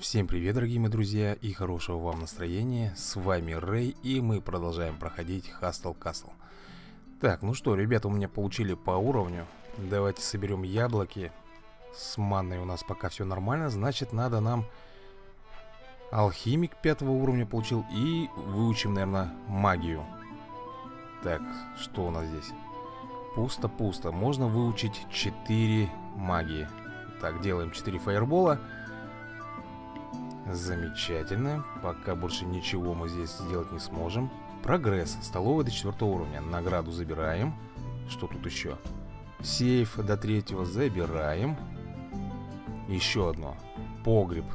Всем привет, дорогие мои друзья, и хорошего вам настроения. С вами Рэй, и мы продолжаем проходить Hustle Castle. Так, ну что, ребята у меня получили по уровню. Давайте соберем яблоки. С манной у нас пока все нормально, значит, надо нам... Алхимик пятого уровня получил, и выучим, наверное, магию. Так, что у нас здесь? Пусто-пусто. Можно выучить 4 магии. Так, делаем 4 фаербола. Замечательно. Пока больше ничего мы здесь сделать не сможем. Прогресс. Столовая до 4 уровня. Награду забираем. Что тут еще? Сейф до третьего забираем. Еще одно. Погреб.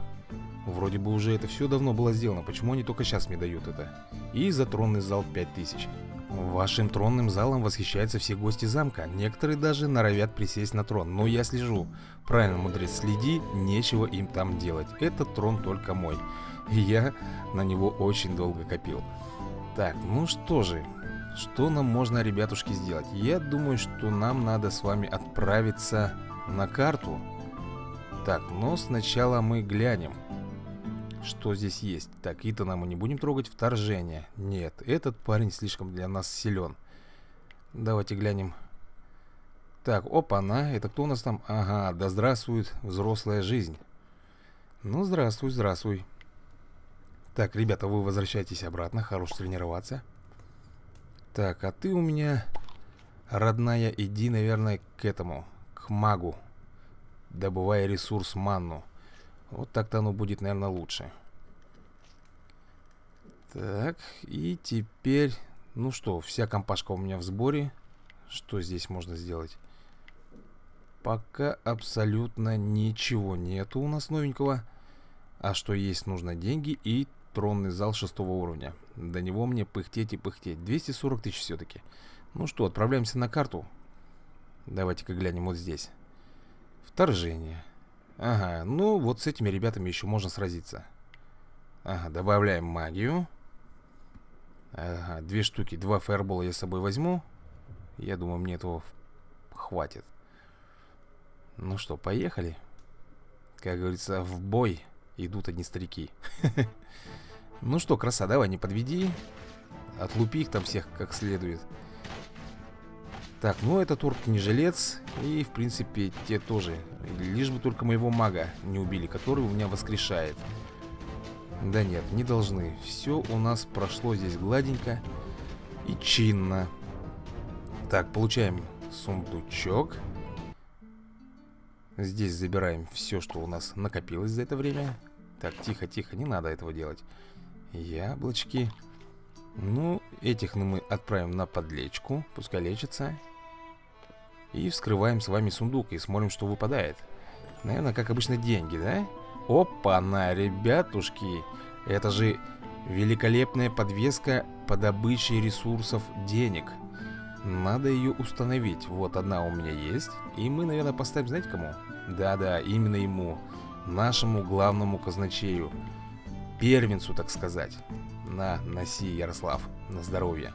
Вроде бы уже это все давно было сделано. Почему они только сейчас мне дают это? И за тронный зал 5000. Вашим тронным залом восхищаются все гости замка. Некоторые даже норовят присесть на трон. Но я слежу. Правильно, мудрец, следи, нечего им там делать. Этот трон только мой. И я на него очень долго копил. Так, ну что же. Что нам можно, ребятушки, сделать? Я думаю, что нам надо с вами отправиться на карту. Так, но сначала мы глянем что здесь есть. Так, Итана мы не будем трогать. Вторжение. Нет, этот парень слишком для нас силен. Давайте глянем. Так, опа-на, это кто у нас там? Ага, да здравствует взрослая жизнь. Ну, здравствуй, здравствуй. Так, ребята, вы возвращайтесь обратно, хорош тренироваться. Так, а ты у меня, родная, иди, наверное, к этому, к магу, добывая ресурс манну. Вот так-то оно будет, наверное, лучше. Так, и теперь... Ну что, вся компашка у меня в сборе. Что здесь можно сделать? Пока абсолютно ничего нету у нас новенького. А что есть, нужно деньги и тронный зал шестого уровня. До него мне пыхтеть и пыхтеть. 240 тысяч все-таки. Ну что, отправляемся на карту. Давайте-ка глянем вот здесь. Вторжение. Ага, ну вот с этими ребятами еще можно сразиться. Ага, добавляем магию. Ага, две штуки, два фаербола я с собой возьму. Я думаю, мне этого хватит. Ну что, поехали. Как говорится, в бой идут одни старики. Ну что, краса, давай, не подведи. Отлупи их там всех как следует. Так, ну этот орк не жилец И в принципе те тоже. Лишь бы только моего мага не убили Который у меня воскрешает. Да нет, не должны. Все у нас прошло здесь гладенько И чинно. Так, получаем сундучок. Здесь забираем все, что у нас накопилось за это время. Так, тихо-тихо, не надо этого делать. Яблочки. Ну, этих мы отправим на подлечку, пускай лечится. И вскрываем с вами сундук и смотрим, что выпадает. Наверное, как обычно, деньги, да? Опа-на, ребятушки! Это же великолепная подвеска по добыче ресурсов денег. Надо ее установить. Вот одна у меня есть. И мы, наверное, поставим, знаете, кому? Да-да, именно ему. Нашему главному казначею. Первенцу, так сказать. На, носи, Ярослав, на здоровье.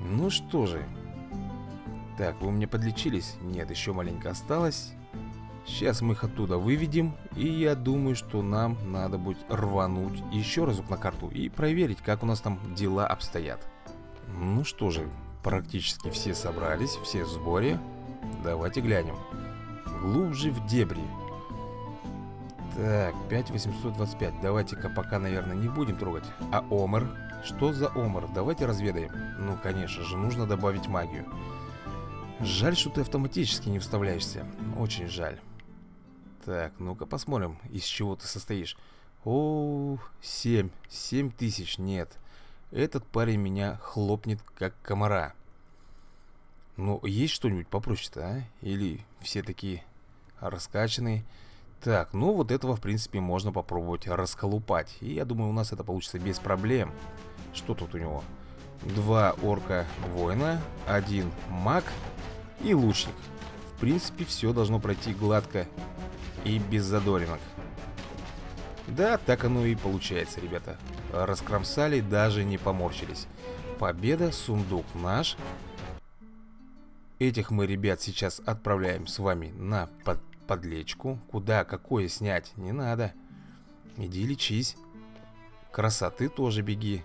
Ну что же. Так, вы мне подлечились? Нет, еще маленько осталось. Сейчас мы их оттуда выведем. И я думаю, что нам надо будет рвануть еще разок на карту и проверить, как у нас там дела обстоят. Ну что же, практически все собрались, все в сборе. Давайте глянем. Глубже в дебри. Так, 5825. Давайте-ка пока, наверное, не будем трогать. А Омер? Что за Омер? Давайте разведаем. Ну, конечно же, нужно добавить магию. Жаль, что ты автоматически не вставляешься. Очень жаль. Так, ну-ка посмотрим, из чего ты состоишь. О, 7. 7 тысяч, нет. Этот парень меня хлопнет, как комара. Ну, есть что-нибудь попроще-то, а? Или все такие раскачанные? Так, ну вот этого, в принципе, можно попробовать расколупать. И я думаю, у нас это получится без проблем. Что тут у него? Два орка-воина, один маг и лучник. В принципе, все должно пройти гладко и без задоринок. Да, так оно и получается, ребята. Раскромсали, даже не поморщились. Победа, сундук наш. Этих мы, ребят, сейчас отправляем с вами на под подлечку. Куда, какое снять, не надо. Иди лечись. Красоты тоже беги.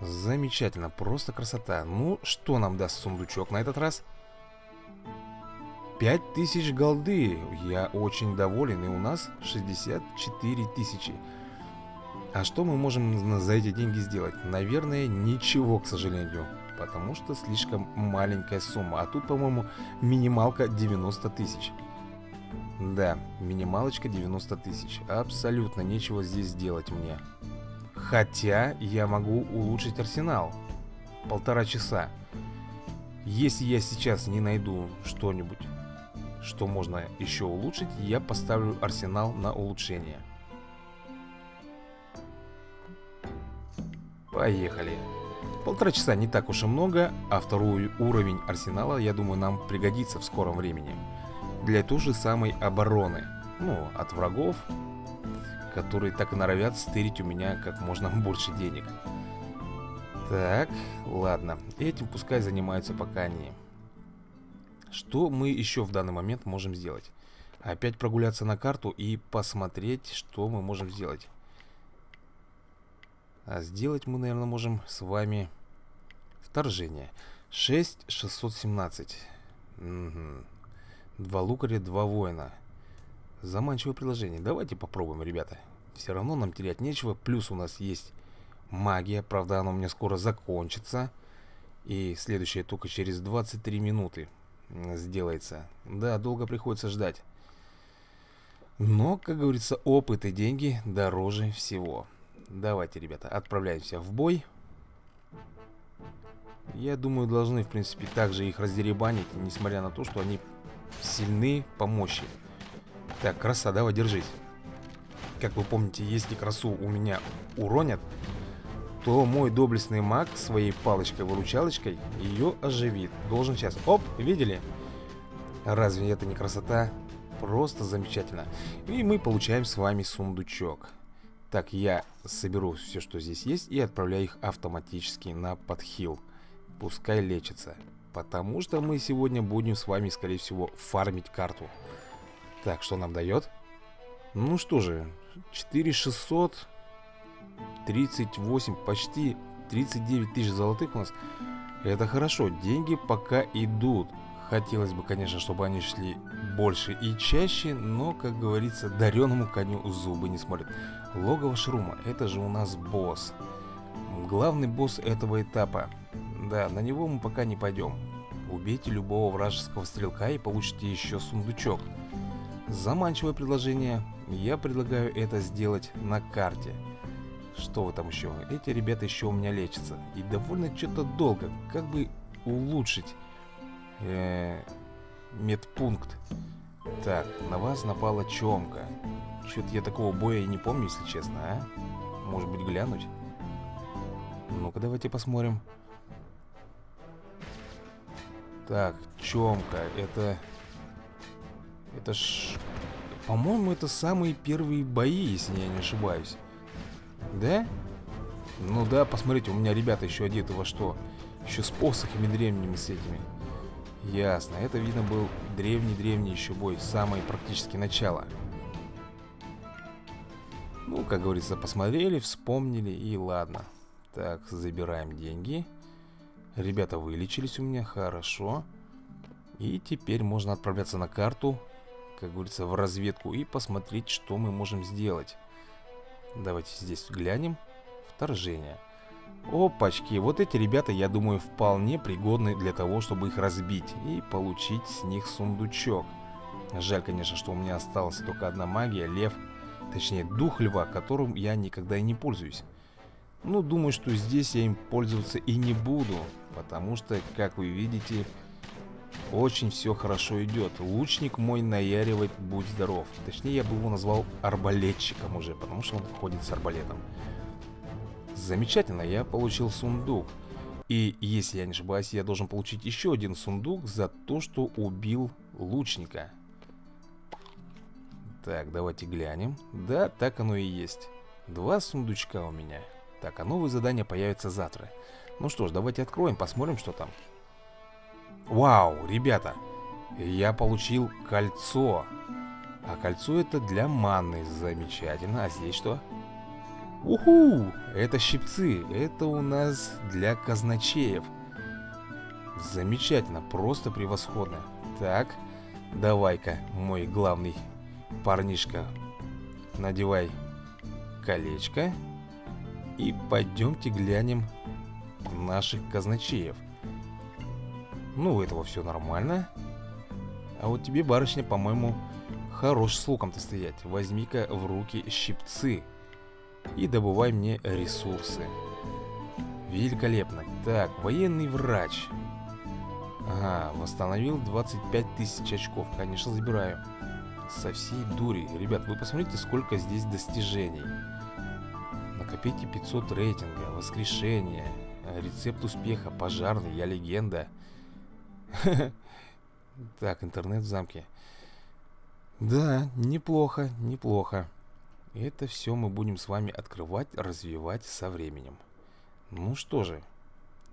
Замечательно, просто красота. Ну, что нам даст сундучок на этот раз? 5000 голды. Я очень доволен, и у нас 64 тысячи. А что мы можем за эти деньги сделать? Наверное, ничего, к сожалению. Потому что слишком маленькая сумма. А тут, по-моему, минималка 90 тысяч. Да, минималочка 90 тысяч. Абсолютно нечего здесь сделать мне. Хотя я могу улучшить арсенал. Полтора часа. Если я сейчас не найду что-нибудь, что можно еще улучшить, я поставлю арсенал на улучшение. Поехали. Полтора часа не так уж и много, а второй уровень арсенала, я думаю, нам пригодится в скором времени. Для той же самой обороны. Ну, от врагов, которые так и норовят стырить у меня как можно больше денег. Так, ладно. Этим пускай занимаются пока они. Что мы еще в данный момент можем сделать? Опять прогуляться на карту и посмотреть, что мы можем сделать. А сделать мы, наверное, можем с вами вторжение. 6617. Угу. Два лукаря, два воина. Заманчивое предложение. Давайте попробуем, ребята. Все равно нам терять нечего. Плюс у нас есть магия. Правда, она у меня скоро закончится. И следующая только через 23 минуты сделается. Да, долго приходится ждать. Но, как говорится, опыт и деньги дороже всего. Давайте, ребята, отправляемся в бой. Я думаю, должны, в принципе, также их раздеребанить, несмотря на то, что они сильны по мощи. Так, краса, давай, держись. Как вы помните, если красу у меня уронят, то мой доблестный маг своей палочкой-выручалочкой ее оживит. Должен сейчас. Оп, видели? Разве это не красота? Просто замечательно. И мы получаем с вами сундучок. Так, я соберу все, что здесь есть, и отправляю их автоматически на подхил. Пускай лечится. Потому что мы сегодня будем с вами, скорее всего, фармить карту. Так, что нам дает? Ну что же, 4600, 38, почти 39 тысяч золотых у нас. Это хорошо, деньги пока идут. Хотелось бы, конечно, чтобы они шли больше и чаще, но, как говорится, дареному коню зубы не смотрят. Логово Шрума, это же у нас босс. Главный босс этого этапа. Да, на него мы пока не пойдем. Убейте любого вражеского стрелка и получите еще сундучок. Заманчивое предложение. Я предлагаю это сделать на карте. Что вы там еще? Эти ребята еще у меня лечатся. И довольно что-то долго. Как бы улучшить э, медпункт. Так, на вас напала Чомка. Что-то я такого боя и не помню, если честно, а? Может быть, глянуть? Ну-ка, давайте посмотрим. Так, Чомка, это... Это ж... По-моему, это самые первые бои, если я не ошибаюсь. Да? Ну да, посмотрите, у меня ребята еще одеты во что? Еще с посохами древними с этими. Ясно, это, видно, был древний-древний еще бой, самое практически начало. Ну, как говорится, посмотрели, вспомнили и ладно. Так, забираем деньги. Ребята вылечились у меня, хорошо. И теперь можно отправляться на карту, как говорится, в разведку и посмотреть, что мы можем сделать. Давайте здесь глянем. Вторжение. Опачки, вот эти ребята, я думаю, вполне пригодны для того, чтобы их разбить и получить с них сундучок. Жаль, конечно, что у меня осталась только одна магия, лев, точнее, дух льва, которым я никогда и не пользуюсь. Ну, думаю, что здесь я им пользоваться и не буду, потому что, как вы видите, очень все хорошо идет. Лучник мой наяривает, будь здоров. Точнее, я бы его назвал арбалетчиком уже, потому что он ходит с арбалетом. Замечательно, я получил сундук. И если я не ошибаюсь, я должен получить еще один сундук за то, что убил лучника. Так, давайте глянем. Да, так оно и есть. Два сундучка у меня. Так, а новые задания появятся завтра. Ну что ж, давайте откроем, посмотрим, что там. Вау, ребята, я получил кольцо. А кольцо это для манны. Замечательно. А здесь что? Уху! Это щипцы. Это у нас для казначеев. Замечательно. Просто превосходно. Так, давай-ка, мой главный парнишка, надевай колечко. И пойдемте глянем наших казначеев. Ну, у этого все нормально. А вот тебе, барышня, по-моему, хорош с луком-то стоять. Возьми-ка в руки щипцы и добывай мне ресурсы. Великолепно. Так, военный врач. Ага, восстановил 25 тысяч очков. Конечно, забираю. Со всей дури. Ребят, вы посмотрите, сколько здесь достижений. Накопите 500 рейтинга, воскрешение, рецепт успеха, пожарный, я легенда. Так, интернет в замке. Да, неплохо, неплохо. Это все мы будем с вами открывать, развивать со временем. Ну что же,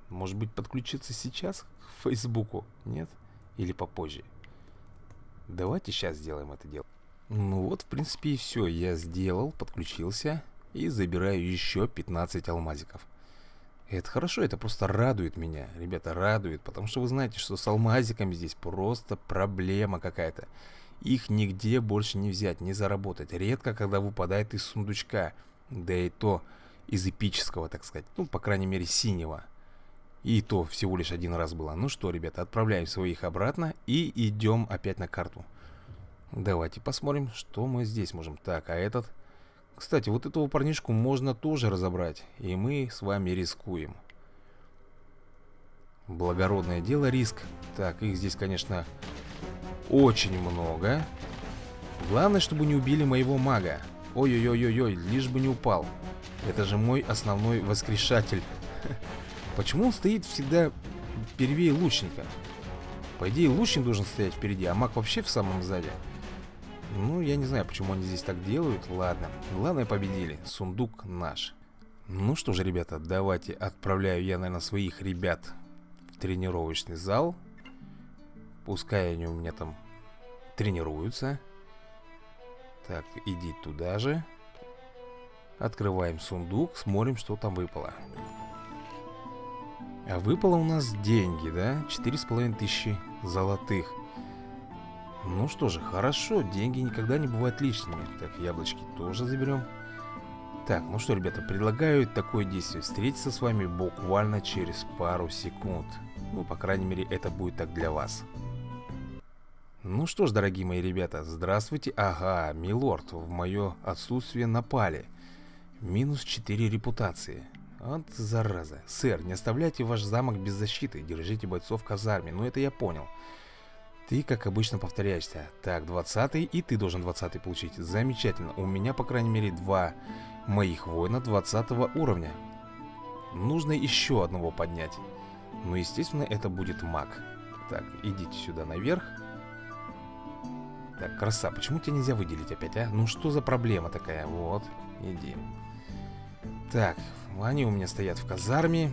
может быть подключиться сейчас к Фейсбуку? Нет? Или попозже? Давайте сейчас сделаем это дело. Ну вот, в принципе, и все. Я сделал, подключился и забираю еще 15 алмазиков. Это хорошо, это просто радует меня, ребята, радует, потому что вы знаете, что с алмазиками здесь просто проблема какая-то. Их нигде больше не взять, не заработать. Редко, когда выпадает из сундучка, да и то из эпического, так сказать, ну, по крайней мере, синего. И то всего лишь один раз было. Ну что, ребята, отправляем своих обратно и идем опять на карту. Давайте посмотрим, что мы здесь можем. Так, а этот... Кстати, вот этого парнишку можно тоже разобрать. И мы с вами рискуем. Благородное дело, риск. Так, их здесь, конечно, очень много. Главное, чтобы не убили моего мага. Ой-ой-ой-ой, лишь бы не упал. Это же мой основной воскрешатель. Почему он стоит всегда впереди лучника? По идее, лучник должен стоять впереди, а маг вообще в самом сзади. Ну, я не знаю, почему они здесь так делают. Ладно. Главное, победили. Сундук наш. Ну что же, ребята, давайте отправляю я, наверное, своих ребят в тренировочный зал. Пускай они у меня там тренируются. Так, иди туда же. Открываем сундук, смотрим, что там выпало. А выпало у нас деньги, да? Четыре с половиной тысячи золотых. Ну что же, хорошо, деньги никогда не бывают лишними. Так, яблочки тоже заберем. Так, ну что, ребята, предлагаю такое действие. Встретиться с вами буквально через пару секунд. Ну, по крайней мере, это будет так для вас. Ну что ж, дорогие мои ребята, здравствуйте. Ага, милорд, в мое отсутствие напали. Минус 4 репутации. Вот зараза. Сэр, не оставляйте ваш замок без защиты. Держите бойцов в казарме. Ну, это я понял. Ты, как обычно, повторяешься. Так, 20 и ты должен 20 получить. Замечательно. У меня, по крайней мере, два моих воина 20 уровня. Нужно еще одного поднять. Ну, естественно, это будет маг. Так, идите сюда наверх. Так, краса. Почему тебя нельзя выделить опять, а? Ну, что за проблема такая? Вот, иди. Так, они у меня стоят в казарме.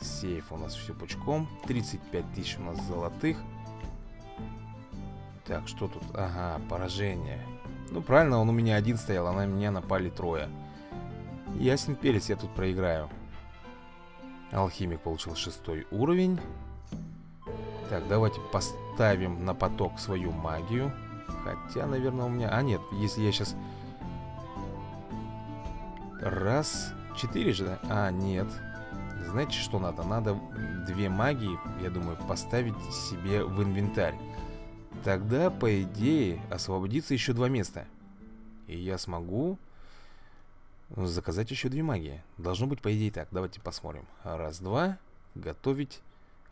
Сейф у нас все пучком. 35 тысяч у нас золотых. Так, что тут? Ага, поражение. Ну, правильно, он у меня один стоял, а на меня напали трое. Ясен перец, я тут проиграю. Алхимик получил шестой уровень. Так, давайте поставим на поток свою магию. Хотя, наверное, у меня... А, нет, если я сейчас... Раз, четыре же, да? А, нет. Знаете, что надо? Надо две магии, я думаю, поставить себе в инвентарь. Тогда, по идее, освободится еще два места. И я смогу заказать еще две магии. Должно быть, по идее, так. Давайте посмотрим. Раз, два. Готовить.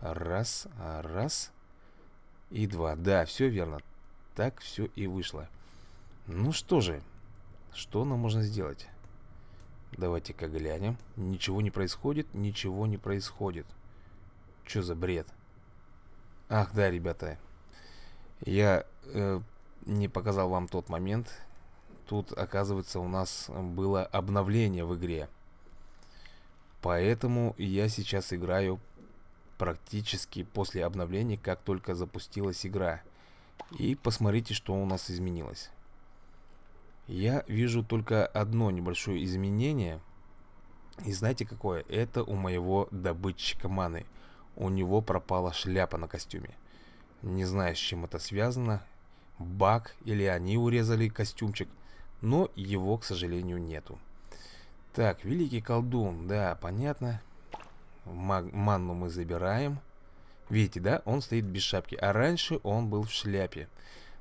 Раз, раз. И два. Да, все верно. Так все и вышло. Ну что же. Что нам можно сделать? Давайте-ка глянем. Ничего не происходит, ничего не происходит. Что за бред? Ах, да, ребята, я э, не показал вам тот момент. Тут, оказывается, у нас было обновление в игре. Поэтому я сейчас играю практически после обновления, как только запустилась игра. И посмотрите, что у нас изменилось. Я вижу только одно небольшое изменение. И знаете какое? Это у моего добытчика маны. У него пропала шляпа на костюме. Не знаю, с чем это связано. Баг или они урезали костюмчик. Но его, к сожалению, нету. Так, великий колдун, да, понятно. Маг манну мы забираем. Видите, да? Он стоит без шапки. А раньше он был в шляпе.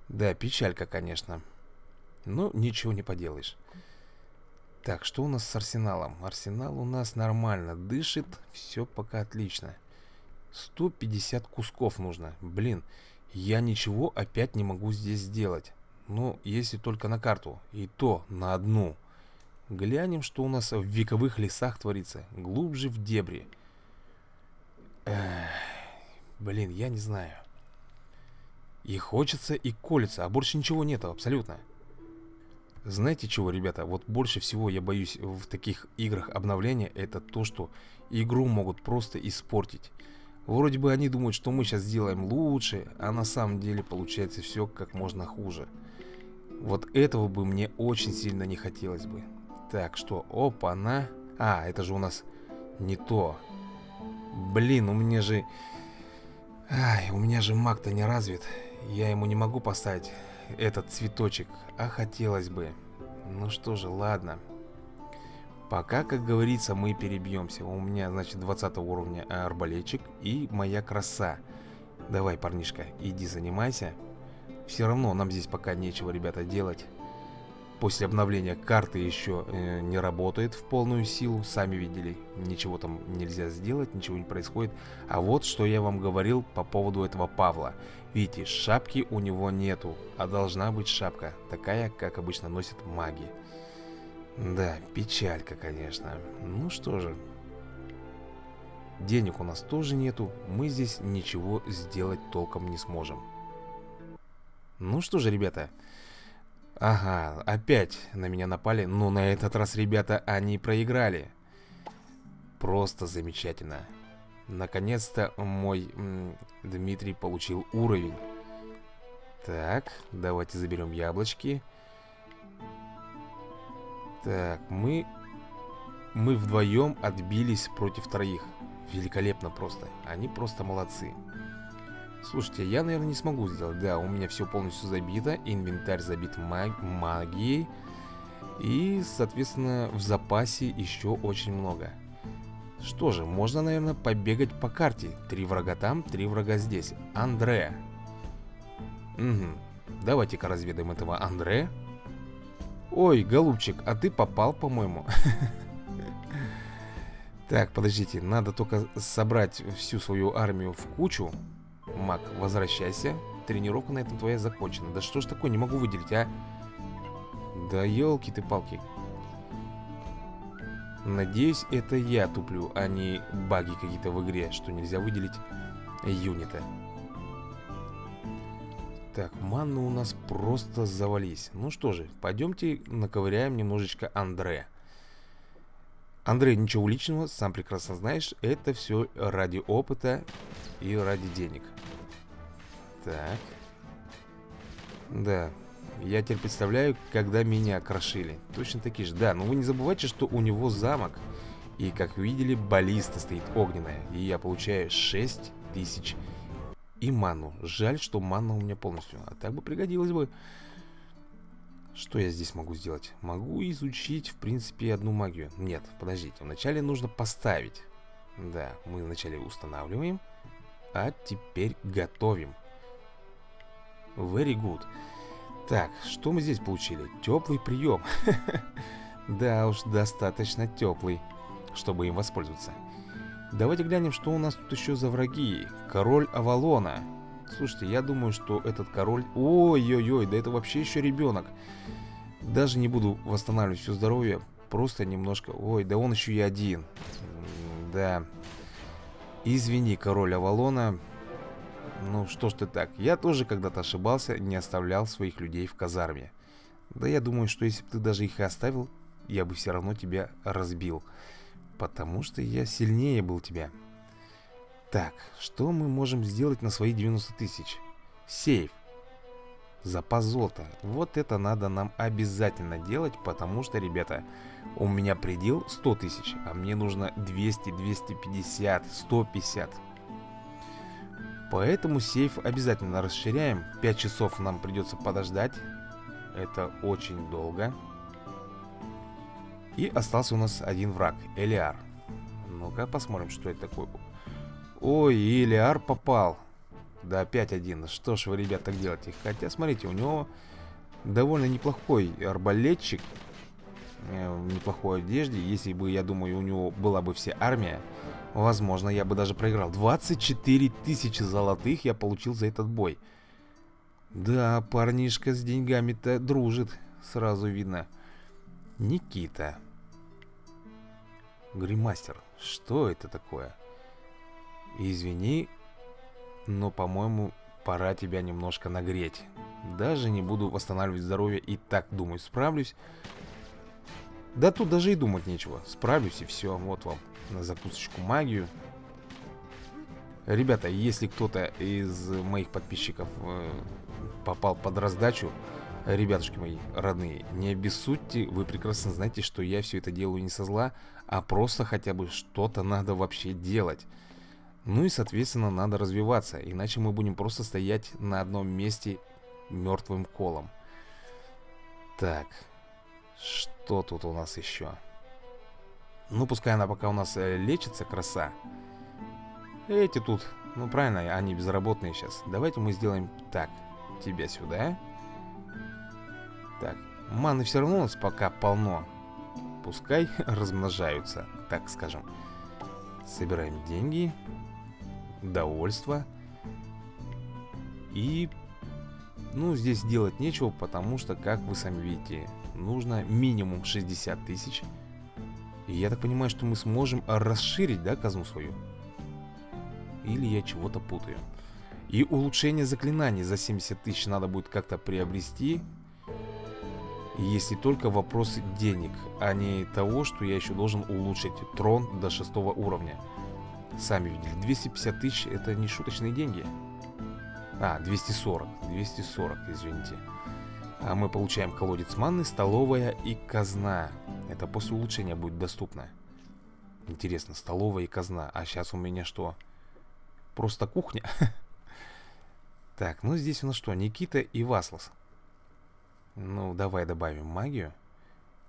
Да, печалька, конечно. Но ничего не поделаешь. Так, что у нас с арсеналом? Арсенал у нас нормально дышит. Все пока отлично. 150 кусков нужно. Блин, я ничего опять не могу здесь сделать. Ну, если только на карту. И то на одну. Глянем, что у нас в вековых лесах творится. Глубже в дебри. Эх, блин, я не знаю. И хочется, и колется, а больше ничего нету абсолютно. Знаете чего, ребята? Вот больше всего я боюсь в таких играх обновления, это то, что игру могут просто испортить. Вроде бы они думают, что мы сейчас сделаем лучше, а на самом деле получается все как можно хуже. Вот этого бы мне очень сильно не хотелось бы. Так, что? Опа-на. А, это же у нас не то. Блин, у меня же... Ай, у меня же маг-то не развит. Я ему не могу поставить этот цветочек, а хотелось бы. Ну что же, ладно. Пока, как говорится, мы перебьемся. У меня, значит, 20 уровня арбалетчик и моя краса. Давай, парнишка, иди занимайся. Все равно нам здесь пока нечего, ребята, делать. После обновления карты еще э, не работает в полную силу, сами видели. Ничего там нельзя сделать, ничего не происходит. А вот что я вам говорил по поводу этого Павла. Видите, шапки у него нету, а должна быть шапка, такая, как обычно носят маги. Да, печалька, конечно. Ну что же. Денег у нас тоже нету, мы здесь ничего сделать толком не сможем. Ну что же, ребята, Ага, опять на меня напали, но на этот раз, ребята, они проиграли. Просто замечательно. Наконец-то мой Дмитрий получил уровень. Так, давайте заберем яблочки. Так, мы... Мы вдвоем отбились против троих. Великолепно просто. Они просто молодцы. Слушайте, я, наверное, не смогу сделать. Да, у меня все полностью забито. Инвентарь забит маг магией. И, соответственно, в запасе еще очень много. Что же, можно, наверное, побегать по карте. Три врага там, три врага здесь. Андре. Угу. Давайте-ка разведаем этого Андре. Ой, голубчик, а ты попал, по-моему. Так, подождите, надо только собрать всю свою армию в кучу. Мак, возвращайся. Тренировка на этом твоя закончена. Да что ж такое, не могу выделить, а? Да елки ты палки. Надеюсь, это я туплю, а не баги какие-то в игре, что нельзя выделить юнита. Так, манна у нас просто завались. Ну что же, пойдемте наковыряем немножечко Андре. Андрей, ничего личного, сам прекрасно знаешь, это все ради опыта и ради денег. Так. Да. Я теперь представляю, когда меня крошили. Точно такие же. Да, но вы не забывайте, что у него замок. И, как видели, баллиста стоит огненная. И я получаю 6 тысяч и ману. Жаль, что манна у меня полностью. А так бы пригодилось бы. Что я здесь могу сделать? Могу изучить, в принципе, одну магию. Нет, подождите. Вначале нужно поставить. Да, мы вначале устанавливаем. А теперь готовим. Very good. Так, что мы здесь получили? Теплый прием. Да уж, достаточно теплый, чтобы им воспользоваться. Давайте глянем, что у нас тут еще за враги. Король Авалона. Слушайте, я думаю, что этот король... Ой-ой-ой, да это вообще еще ребенок. Даже не буду восстанавливать все здоровье. Просто немножко... Ой, да он еще и один. Да. Извини, король Авалона. Ну что ж ты так, я тоже когда-то ошибался, не оставлял своих людей в казарме. Да я думаю, что если бы ты даже их и оставил, я бы все равно тебя разбил. Потому что я сильнее был тебя. Так, что мы можем сделать на свои 90 тысяч? Сейф. Запас золота. Вот это надо нам обязательно делать, потому что, ребята, у меня предел 100 тысяч, а мне нужно 200, 250, 150. Поэтому сейф обязательно расширяем. 5 часов нам придется подождать. Это очень долго. И остался у нас один враг, Элиар. Ну-ка посмотрим, что это такое. Ой, Элиар попал. Да, опять один. Что ж вы, ребят, так делаете? Хотя, смотрите, у него довольно неплохой арбалетчик. Э, в неплохой одежде. Если бы, я думаю, у него была бы вся армия, возможно, я бы даже проиграл. 24 тысячи золотых я получил за этот бой. Да, парнишка с деньгами-то дружит. Сразу видно. Никита. Гримастер. Что это такое? Извини, но, по-моему, пора тебя немножко нагреть. Даже не буду восстанавливать здоровье и так, думаю, справлюсь. Да тут даже и думать нечего. Справлюсь и все. Вот вам на закусочку магию. Ребята, если кто-то из моих подписчиков э, попал под раздачу, ребятушки мои родные, не обессудьте, вы прекрасно знаете, что я все это делаю не со зла, а просто хотя бы что-то надо вообще делать. Ну и, соответственно, надо развиваться, иначе мы будем просто стоять на одном месте мертвым колом. Так, что тут у нас еще? Ну, пускай она пока у нас э, лечится, краса. Эти тут, ну правильно, они безработные сейчас. Давайте мы сделаем так. Тебя сюда. Так, маны все равно у нас пока полно. Пускай размножаются, так скажем. Собираем деньги довольство. И, ну, здесь делать нечего, потому что, как вы сами видите, нужно минимум 60 тысяч. И я так понимаю, что мы сможем расширить, да, казну свою? Или я чего-то путаю? И улучшение заклинаний за 70 тысяч надо будет как-то приобрести. Если только вопрос денег, а не того, что я еще должен улучшить трон до шестого уровня. Сами видели, 250 тысяч это не шуточные деньги. А, 240, 240, извините. А мы получаем колодец манны, столовая и казна. Это после улучшения будет доступно. Интересно, столовая и казна. А сейчас у меня что? Просто кухня? Так, ну здесь у нас что? Никита и Васлас. Ну, давай добавим магию.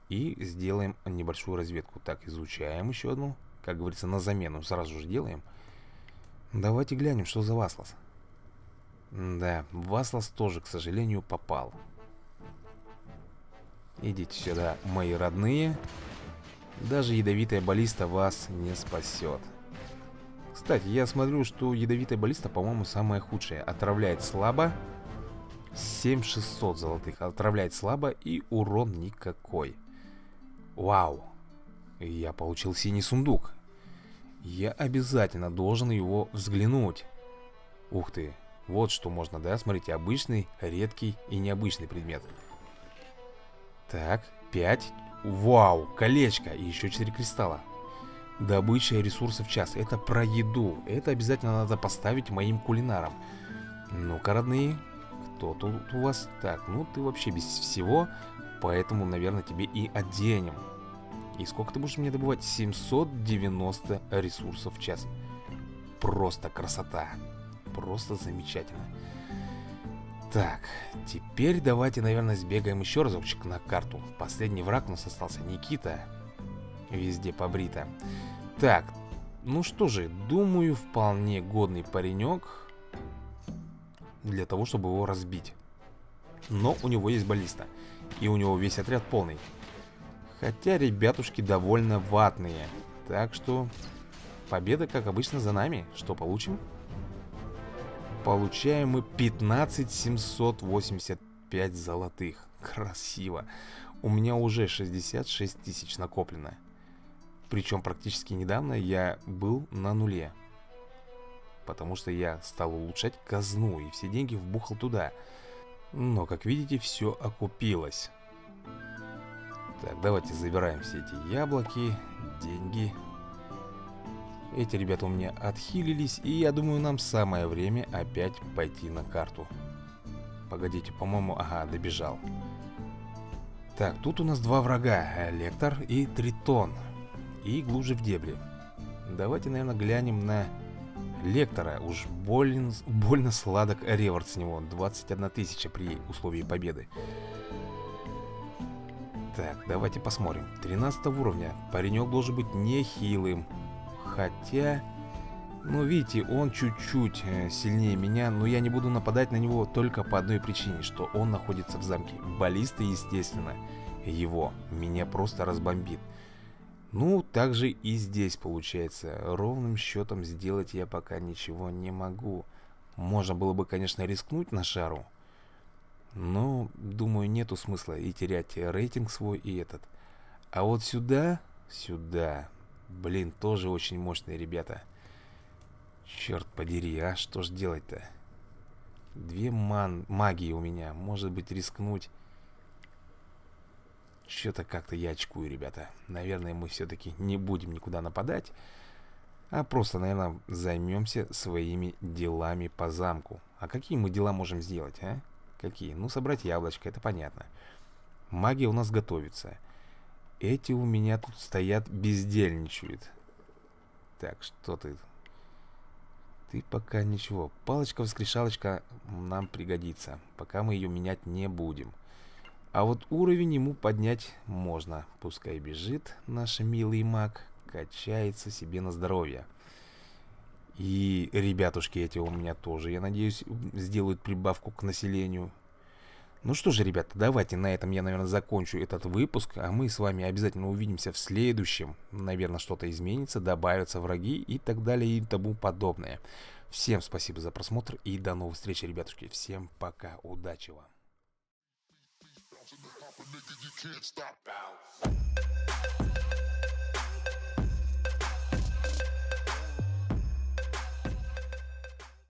И сделаем небольшую разведку. Так, изучаем еще одну как говорится, на замену сразу же делаем. Давайте глянем, что за Васлас. Да, Васлас тоже, к сожалению, попал. Идите сюда, мои родные. Даже ядовитая баллиста вас не спасет. Кстати, я смотрю, что ядовитая баллиста, по-моему, самая худшая. Отравляет слабо. 7600 золотых. Отравляет слабо и урон никакой. Вау. Я получил синий сундук. Я обязательно должен его взглянуть. Ух ты, вот что можно, да? Смотрите, обычный, редкий и необычный предмет. Так, 5. Вау, колечко и еще 4 кристалла. Добыча ресурсов в час. Это про еду. Это обязательно надо поставить моим кулинарам. Ну-ка, родные, кто тут у вас? Так, ну ты вообще без всего, поэтому, наверное, тебе и оденем. И сколько ты будешь мне добывать? 790 ресурсов в час. Просто красота. Просто замечательно. Так, теперь давайте, наверное, сбегаем еще разочек на карту. Последний враг у нас остался Никита. Везде побрито. Так, ну что же, думаю, вполне годный паренек для того, чтобы его разбить. Но у него есть баллиста. И у него весь отряд полный. Хотя ребятушки довольно ватные. Так что победа, как обычно, за нами. Что получим? Получаем мы 15 785 золотых. Красиво. У меня уже 66 тысяч накоплено. Причем практически недавно я был на нуле. Потому что я стал улучшать казну и все деньги вбухал туда. Но, как видите, все окупилось. Так, давайте забираем все эти яблоки, деньги. Эти ребята у меня отхилились, и я думаю, нам самое время опять пойти на карту. Погодите, по-моему, ага, добежал. Так, тут у нас два врага. Лектор и Тритон. И глубже в дебри. Давайте, наверное, глянем на Лектора. Уж больно, больно сладок реворд с него. 21 тысяча при условии победы. Так, давайте посмотрим. 13 уровня. Паренек должен быть нехилым. Хотя... Ну, видите, он чуть-чуть э, сильнее меня, но я не буду нападать на него только по одной причине, что он находится в замке. Баллисты, естественно, его. Меня просто разбомбит. Ну, также и здесь получается. Ровным счетом сделать я пока ничего не могу. Можно было бы, конечно, рискнуть на шару. Но, думаю, нету смысла и терять рейтинг свой, и этот. А вот сюда, сюда, блин, тоже очень мощные ребята. Черт подери, а что ж делать-то? Две ман магии у меня. Может быть, рискнуть. Что-то как-то я очкую, ребята. Наверное, мы все-таки не будем никуда нападать. А просто, наверное, займемся своими делами по замку. А какие мы дела можем сделать, а? Какие? Ну, собрать яблочко, это понятно. Магия у нас готовится. Эти у меня тут стоят, бездельничают. Так, что ты ты пока ничего. Палочка-воскрешалочка нам пригодится, пока мы ее менять не будем. А вот уровень ему поднять можно. Пускай бежит наш милый маг, качается себе на здоровье. И ребятушки эти у меня тоже, я надеюсь, сделают прибавку к населению. Ну что же, ребята, давайте на этом я, наверное, закончу этот выпуск, а мы с вами обязательно увидимся в следующем. Наверное, что-то изменится, добавятся враги и так далее и тому подобное. Всем спасибо за просмотр и до новых встреч, ребятушки. Всем пока, удачи вам. nigga, you can't stop. Bounce.